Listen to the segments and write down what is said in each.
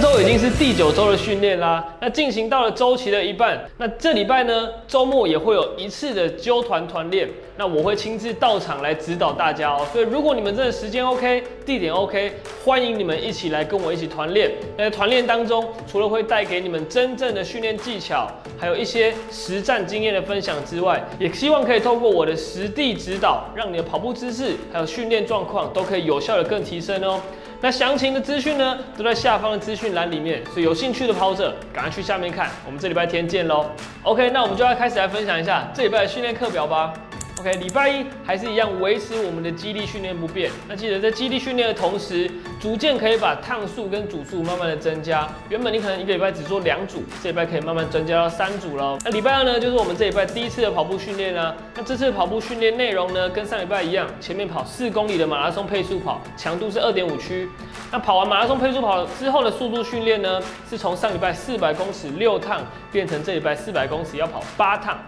周已经是第九周的训练啦，那进行到了周期的一半，那这礼拜呢，周末也会有一次的揪团团练，那我会亲自到场来指导大家哦。所以如果你们真的时间 OK，地点 OK，欢迎你们一起来跟我一起团练。那在团练当中，除了会带给你们真正的训练技巧，还有一些实战经验的分享之外，也希望可以透过我的实地指导，让你的跑步姿势还有训练状况都可以有效的更提升哦。那详情的资讯呢，都在下方的资讯栏里面，所以有兴趣的跑者赶快去下面看。我们这礼拜天见喽。OK，那我们就要开始来分享一下这礼拜的训练课表吧。OK，礼拜一还是一样维持我们的肌力训练不变。那记得在肌力训练的同时，逐渐可以把趟数跟组数慢慢的增加。原本你可能一个礼拜只做两组，这礼拜可以慢慢增加到三组喽。那礼拜二呢，就是我们这礼拜第一次的跑步训练啦。那这次的跑步训练内容呢，跟上礼拜一样，前面跑四公里的马拉松配速跑，强度是二点五区。那跑完马拉松配速跑之后的速度训练呢，是从上礼拜四百公尺六趟变成这礼拜四百公尺要跑八趟。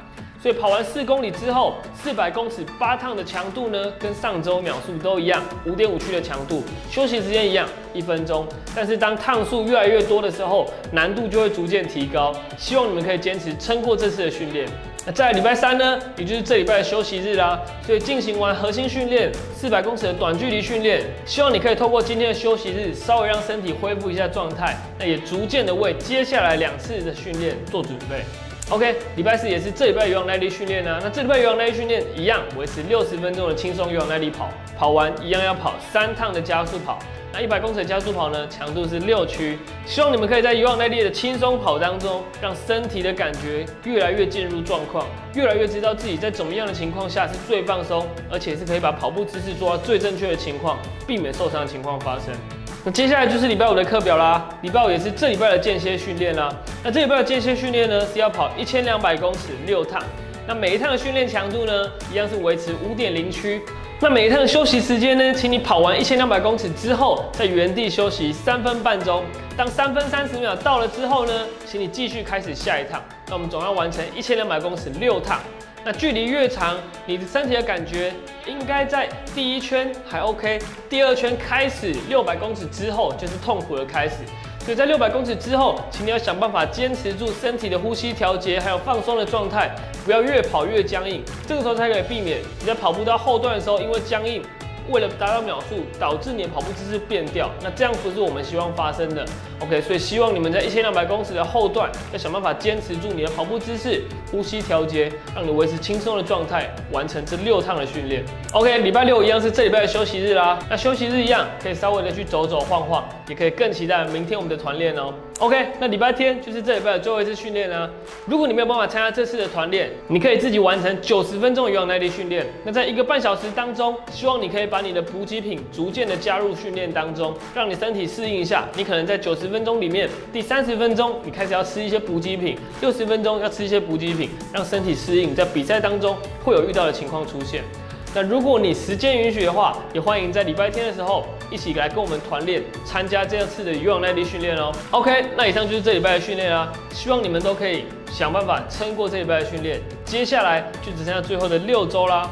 所以跑完四公里之后，四百公尺八趟的强度呢，跟上周秒数都一样，五点五区的强度，休息时间一样，一分钟。但是当趟数越来越多的时候，难度就会逐渐提高。希望你们可以坚持撑过这次的训练。那在礼拜三呢，也就是这礼拜的休息日啦，所以进行完核心训练，四百公尺的短距离训练，希望你可以透过今天的休息日，稍微让身体恢复一下状态，那也逐渐的为接下来两次的训练做准备。OK，礼拜四也是这礼拜有氧耐力训练呢。那这礼拜有氧耐力训练一样维持六十分钟的轻松有氧耐力跑，跑完一样要跑三趟的加速跑。那一百公尺加速跑呢，强度是六区。希望你们可以在有氧耐力的轻松跑当中，让身体的感觉越来越进入状况，越来越知道自己在怎么样的情况下是最放松，而且是可以把跑步姿势做到最正确的情况，避免受伤的情况发生。那接下来就是礼拜五的课表啦，礼拜五也是这礼拜的间歇训练啦。那这礼拜的间歇训练呢，是要跑一千两百公尺六趟。那每一趟的训练强度呢，一样是维持五点零区。那每一趟的休息时间呢，请你跑完一千两百公尺之后，在原地休息三分半钟。当三分三十秒到了之后呢，请你继续开始下一趟。那我们总要完成一千两百公尺六趟。那距离越长，你的身体的感觉应该在第一圈还 OK，第二圈开始六百公尺之后就是痛苦的开始。所以在六百公尺之后，请你要想办法坚持住身体的呼吸调节，还有放松的状态，不要越跑越僵硬。这个时候才可以避免你在跑步到后段的时候，因为僵硬。为了达到秒数，导致你的跑步姿势变掉，那这样不是我们希望发生的。OK，所以希望你们在一千两百公尺的后段，要想办法坚持住你的跑步姿势、呼吸调节，让你维持轻松的状态，完成这六趟的训练。OK，礼拜六一样是这礼拜的休息日啦。那休息日一样，可以稍微的去走走晃晃，也可以更期待明天我们的团练哦。OK，那礼拜天就是这礼拜的最后一次训练啦。如果你没有办法参加这次的团练，你可以自己完成九十分钟的有氧耐力训练。那在一个半小时当中，希望你可以把你的补给品逐渐的加入训练当中，让你身体适应一下。你可能在九十分钟里面，第三十分钟你开始要吃一些补给品，六十分钟要吃一些补给品，让身体适应，在比赛当中会有遇到的情况出现。那如果你时间允许的话，也欢迎在礼拜天的时候一起来跟我们团练，参加这次的有氧耐力训练哦。OK，那以上就是这礼拜的训练啦，希望你们都可以想办法撑过这礼拜的训练，接下来就只剩下最后的六周啦。